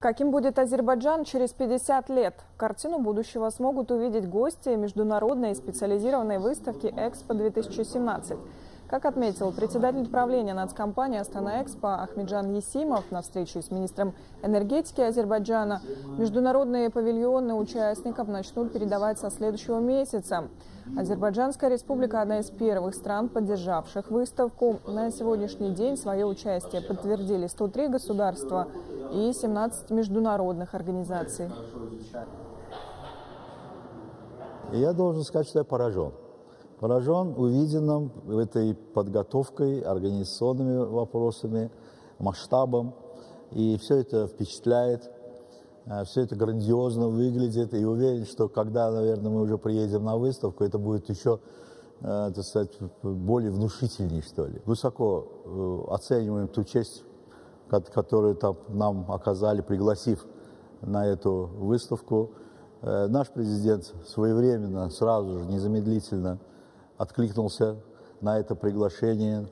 Каким будет Азербайджан через 50 лет? Картину будущего смогут увидеть гости международной специализированной выставки «Экспо-2017». Как отметил председатель правления нацкомпании «Астана-Экспо» Ахмеджан Есимов на встрече с министром энергетики Азербайджана, международные павильоны участников начнут передавать со следующего месяца. Азербайджанская республика – одна из первых стран, поддержавших выставку. На сегодняшний день свое участие подтвердили 103 государства и 17 международных организаций. Я должен сказать, что я поражен поражен увиденным этой подготовкой, организационными вопросами, масштабом. И все это впечатляет, э, все это грандиозно выглядит. И уверен, что когда, наверное, мы уже приедем на выставку, это будет еще, э, так сказать, более внушительней, что ли. Высоко э, оцениваем ту честь, которую там нам оказали, пригласив на эту выставку. Наш президент своевременно, сразу же, незамедлительно откликнулся на это приглашение,